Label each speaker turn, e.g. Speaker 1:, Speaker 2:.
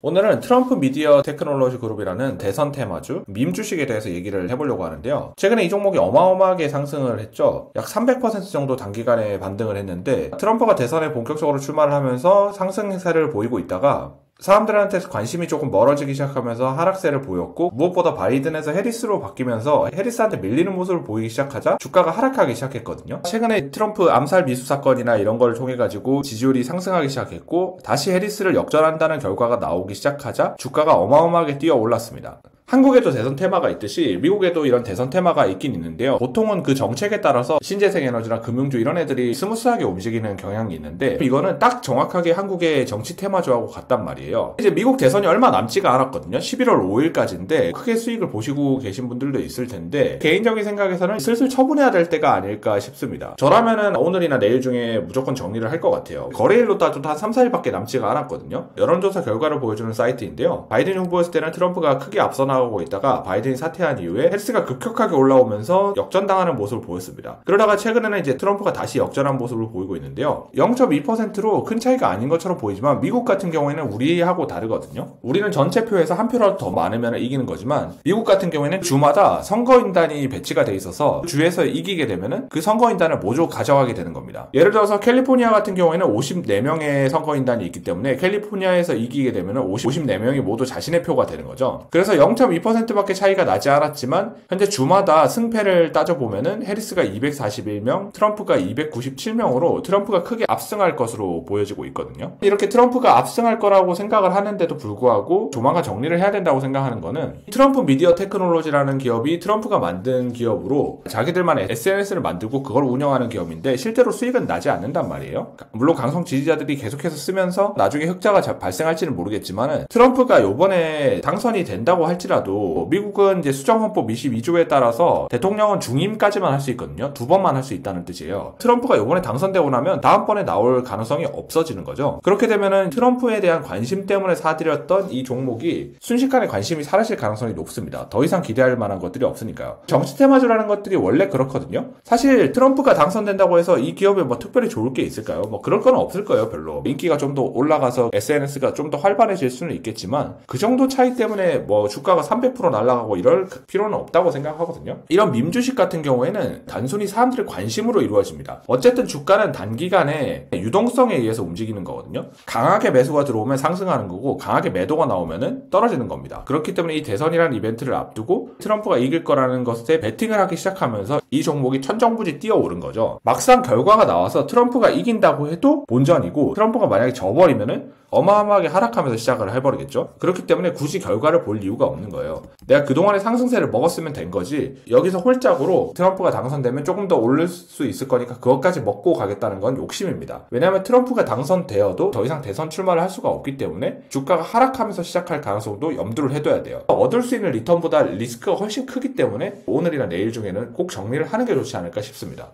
Speaker 1: 오늘은 트럼프 미디어 테크놀로지 그룹이라는 대선 테마주 밈 주식에 대해서 얘기를 해보려고 하는데요. 최근에 이 종목이 어마어마하게 상승을 했죠. 약 300% 정도 단기간에 반등을 했는데 트럼프가 대선에 본격적으로 출마를 하면서 상승 세를 보이고 있다가 사람들한테 관심이 조금 멀어지기 시작하면서 하락세를 보였고 무엇보다 바이든에서 해리스로 바뀌면서 해리스한테 밀리는 모습을 보이기 시작하자 주가가 하락하기 시작했거든요. 최근에 트럼프 암살 미수 사건이나 이런 걸 통해 가지고 지지율이 상승하기 시작했고 다시 해리스를 역전한다는 결과가 나오기 시작하자 주가가 어마어마하게 뛰어 올랐습니다. 한국에도 대선 테마가 있듯이 미국에도 이런 대선 테마가 있긴 있는데요. 보통은 그 정책에 따라서 신재생 에너지나 금융주 이런 애들이 스무스하게 움직이는 경향이 있는데 이거는 딱 정확하게 한국의 정치 테마주하고 같단 말이에요. 이제 미국 대선이 얼마 남지가 않았거든요. 11월 5일까지인데 크게 수익을 보시고 계신 분들도 있을 텐데 개인적인 생각에서는 슬슬 처분해야 될 때가 아닐까 싶습니다. 저라면은 오늘이나 내일 중에 무조건 정리를 할 것 같아요. 거래일로 따져도 한 3, 4일밖에 남지가 않았거든요. 여론조사 결과를 보여주는 사이트인데요. 바이든 후보였을 때는 트럼프가 크게 앞서 나 나오고 있다가 바이든이 사퇴한 이후에 해리스가 급격하게 올라오면서 역전당하는 모습을 보였습니다. 그러다가 최근에는 이제 트럼프가 다시 역전한 모습을 보이고 있는데요. 0.2%로 큰 차이가 아닌 것처럼 보이지만 미국 같은 경우에는 우리하고 다르거든요. 우리는 전체 표에서 한 표라도 더 많으면 이기는 거지만 미국 같은 경우에는 주마다 선거인단이 배치가 돼 있어서 주에서 이기게 되면은 그 선거인단을 모두 가져가게 되는 겁니다. 예를 들어서 캘리포니아 같은 경우에는 54명의 선거인단이 있기 때문에 캘리포니아에서 이기게 되면은 54명이 모두 자신의 표가 되는 거죠. 그래서 0. 0.2%밖에 차이가 나지 않았지만 현재 주마다 승패를 따져보면은 해리스가 241명, 트럼프가 297명으로 트럼프가 크게 압승할 것으로 보여지고 있거든요. 이렇게 트럼프가 압승할 거라고 생각을 하는데도 불구하고 조만간 정리를 해야 된다고 생각하는 거는 트럼프 미디어 테크놀로지라는 기업이 트럼프가 만든 기업으로 자기들만의 SNS를 만들고 그걸 운영하는 기업인데 실제로 수익은 나지 않는단 말이에요. 물론 강성 지지자들이 계속해서 쓰면서 나중에 흑자가 발생할지는 모르겠지만은 트럼프가 요번에 당선이 된다고 할지라도 하더라도 미국은 이제 수정헌법 22조에 따라서 대통령은 중임까지만 할 수 있거든요. 두 번만 할 수 있다는 뜻이에요. 트럼프가 이번에 당선되고 나면 다음번에 나올 가능성이 없어지는 거죠. 그렇게 되면은 트럼프에 대한 관심 때문에 사들였던 이 종목이 순식간에 관심이 사라질 가능성이 높습니다. 더 이상 기대할 만한 것들이 없으니까요. 정치 테마주라는 것들이 원래 그렇거든요. 사실 트럼프가 당선된다고 해서 이 기업에 뭐 특별히 좋을 게 있을까요? 뭐 그럴 건 없을 거예요, 별로. 인기가 좀 더 올라가서 SNS가 좀 더 활발해질 수는 있겠지만 그 정도 차이 때문에 뭐 주가가 300% 날아가고 이럴 필요는 없다고 생각하거든요. 이런 밈 주식 같은 경우에는 단순히 사람들의 관심으로 이루어집니다. 어쨌든 주가는 단기간에 유동성에 의해서 움직이는 거거든요. 강하게 매수가 들어오면 상승하는 거고 강하게 매도가 나오면 떨어지는 겁니다. 그렇기 때문에 이 대선이라는 이벤트를 앞두고 트럼프가 이길 거라는 것에 베팅을 하기 시작하면서 이 종목이 천정부지 뛰어오른 거죠. 막상 결과가 나와서 트럼프가 이긴다고 해도 본전이고 트럼프가 만약에 져버리면은 어마어마하게 하락하면서 시작을 해버리겠죠. 그렇기 때문에 굳이 결과를 볼 이유가 없는 거예요. 내가 그동안의 상승세를 먹었으면 된 거지 여기서 홀짝으로 트럼프가 당선되면 조금 더 오를 수 있을 거니까 그것까지 먹고 가겠다는 건 욕심입니다. 왜냐하면 트럼프가 당선되어도 더 이상 대선 출마를 할 수가 없기 때문에 주가가 하락하면서 시작할 가능성도 염두를 해둬야 돼요. 얻을 수 있는 리턴보다 리스크가 훨씬 크기 때문에 오늘이나 내일 중에는 꼭 정리를 하는 게 좋지 않을까 싶습니다.